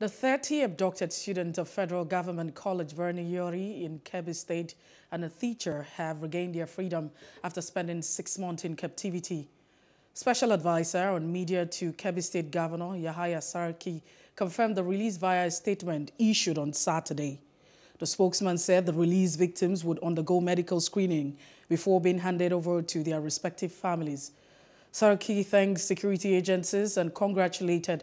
The 30 abducted students of Federal Government College Birnin Yauri in Kebbi State and a teacher have regained their freedom after spending six months in captivity. Special advisor on media to Kebbi State Governor Yahaya Sarki confirmed the release via a statement issued on Saturday. The spokesman said the released victims would undergo medical screening before being handed over to their respective families. Sarki thanked security agencies and congratulated